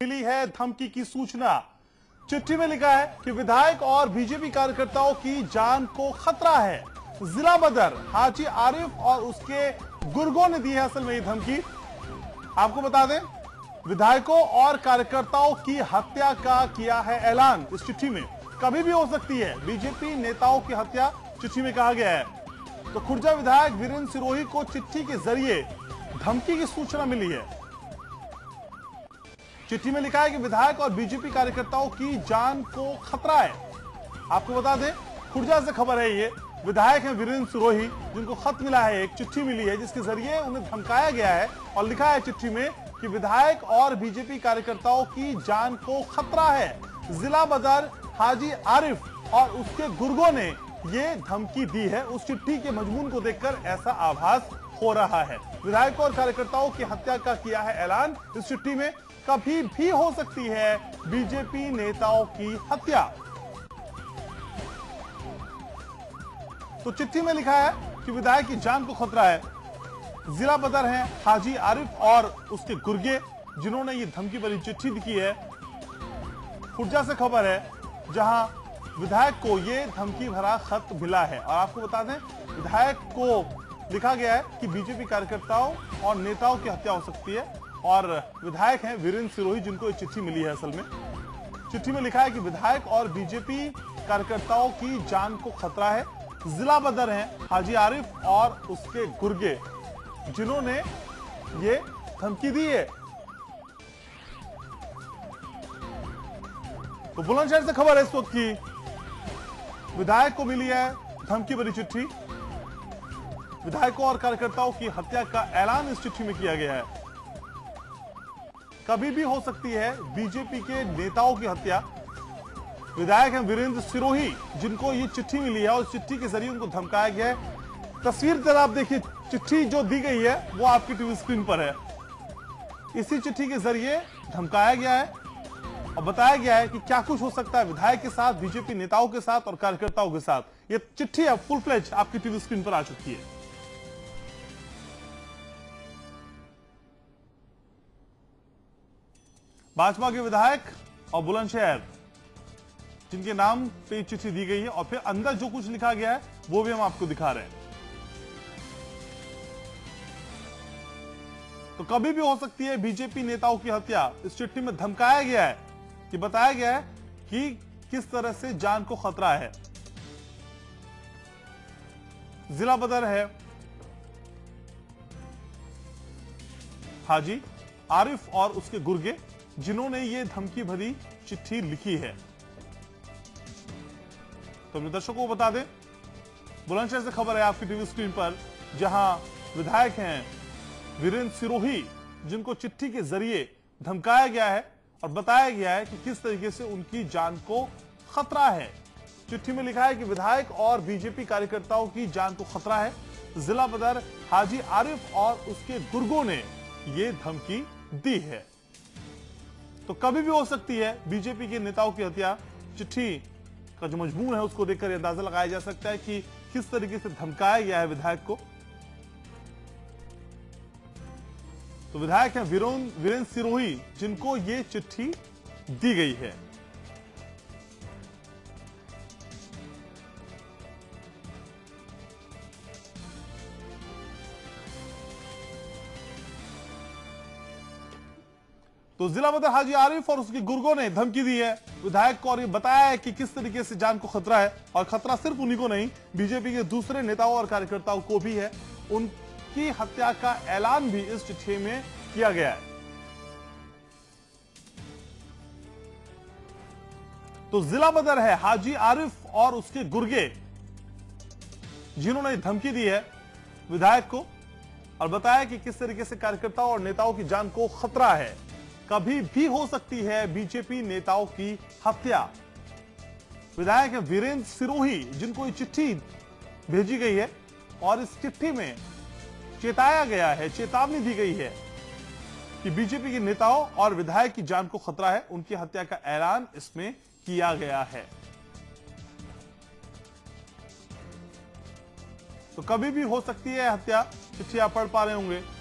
मिली है धमकी की सूचना। चिट्ठी में लिखा है कि विधायक और बीजेपी कार्यकर्ताओं की जान को खतरा है। जिला बदर, हाजी आरिफ और उसके गुर्गों ने दी है असल में ये धमकी। आपको बता दें, विधायकों और कार्यकर्ताओं की हत्या का किया है ऐलान। इस चिट्ठी में कभी भी हो सकती है बीजेपी नेताओं की हत्या, चिट्ठी में कहा गया है। तो खुर्जा विधायक वीरेंद्र सिरोही को चिट्ठी के ज़रिए धमकी की सूचना मिली है। चिट्ठी में लिखा है कि विधायक और बीजेपी कार्यकर्ताओं की जान को खतरा है। आपको बता दें, खुर्जा से खबर है ये। विधायक हैं वीरेंद्र सिरोही, जिनको खत मिला है, एक चिट्ठी मिली है, जिसके ज़रिए उन्हें धमकाया गया है और लिखा है चिट्ठी में कि विधायक और बीजेपी कार्यकर्ताओं की जान को खतरा है। जिला बदर हाजी आरिफ और उसके गुर्गों ने ये धमकी दी है। उस चिट्ठी के मजमून को देखकर ऐसा आभास हो रहा है। विधायकों और कार्यकर्ताओं की हत्या का किया है ऐलान। इस चिट्ठी में कभी भी हो सकती है बीजेपी नेताओं की हत्या। तो चिट्ठी में लिखा है कि विधायक की जान को खतरा है। जिला बदर हैं हाजी आरिफ और उसके गुर्गे, जिन्होंने ये धमकी भरी चिट्ठी लिखी है। खुर्जा से खबर है, जहाँ विधायक को ये धमकी भरा खत मिला है। और आपको बता दें, विधायक को लिखा गया है कि बीजेपी कार्यकर्ताओं और नेताओं की हत्या हो सकती है। और विधायक हैं वीरेंद्र सिरोही, जिनको ये चिट्ठी मिली है असल में। चिट्ठी में लिखा है कि विधायक और बीजेपी कार्यकर्ताओं की जान को खतरा है। जिला बदर हैं हाजी आरिफ और उसके गुर्गे, जिन्होंने ये धमकी दी है। तो बुलंदशहर से खबर है इस वक्त की। विधायक को मिली है धमकी भरी चिट्ठी। विधायकों और कार्यकर्ताओं की हत्या का ऐलान इस चिट्ठी में किया गया है। कभी भी हो सकती है बीजेपी के नेताओं की हत्या। विधायक हैं वीरेंद्र सिरोही, जिनको ये चिट्ठी मिली है और चिट्ठी के ज़रिए उनको धमकाया गया है। तस्वीर जरा आप देखिए, चिट्ठी जो दी गई है, वो आपकी टीवी स्क्रीन पर है। इसी चिट्ठी के ज़रिए धमकाया गया है और बताया गया है कि क्या कुछ हो सकता है विधायक के साथ, बीजेपी नेताओं के साथ और कार्यकर्ताओं के साथ। ये चिट्ठी अब फुल फ्लेज आपकी टीवी स्क्रीन पर आ चुकी है। भाजपा के विधायक और बुलंदशहर, जिनके नाम पे चिट्ठी दी गई है और फिर अंदर जो कुछ लिखा गया है, वो भी हम आपको दिखा रहे हैं। तो कभी भी हो सकती है बीजेपी नेताओं की हत्या। इस चिट्ठी में धमकाया गया है कि बताया गया है कि किस तरह से जान को खतरा है। जिला बदर है। हाजी आरिफ और उसके गुर्गे। जिन्होंने ये धमकी भरी चिट्ठी लिखी है। तो अपने दर्शकों को बता दें, बुलंदशहर से खबर है आपकी टीवी स्क्रीन पर, जहाँ विधायक हैं वीरेंद्र सिरोही, जिनको चिट्ठी के ज़रिए धमकाया गया है और बताया गया है कि किस तरीके से उनकी जान को खतरा है। चिट्ठी में लिखा है कि विधायक और बीजेपी कार्यकर्ताओं की जान को खतरा है। जिला बदर हाजी आरिफ और उसके गुर्गों ने ये धमकी दी है। तो कभी भी हो सकती है बीजेपी के नेताओं की हत्या। चिट्ठी का जो मजमून है, उसको देखकर अंदाज़ा लगाया जा सकता है कि किस तरीके से धमकाया गया है विधायक को। तो विधायक है वीरेंद्र सिरोही, जिनको ये चिट्ठी दी गई है। तो जिला बदर हाजी आरिफ और उसके गुर्गों ने धमकी दी है। विधायक को और ये बताया है कि किस तरीके से जान को खतरा है, और खतरा सिर्फ़ उन्हीं को नहीं, बीजेपी के दूसरे नेताओं और कार्यकर्ताओं को भी है। उनकी हत्या का ऐलान भी इस चिट्ठी में किया गया है। तो जिला बदर है हाजी आरिफ और उसके गुर्गे, जिन्होंने धमकी दी है विधायक को, और बताया कि किस तरीके से कार्यकर्ताओं और नेताओं की जान को खतरा है। कभी भी हो सकती है बीजेपी नेताओं की हत्या। विधायक वीरेंद्र सिरोही, जिनको ये चिट्ठी भेजी गई है, और इस चिट्ठी में चेताया गया है, चेतावनी दी गई है कि बीजेपी के नेताओं और विधायक की जान को खतरा है। उनकी हत्या का ऐलान इसमें किया गया है। तो कभी भी हो सकती है हत्या। चिट्ठी आप पढ़ पा रहे होंगे।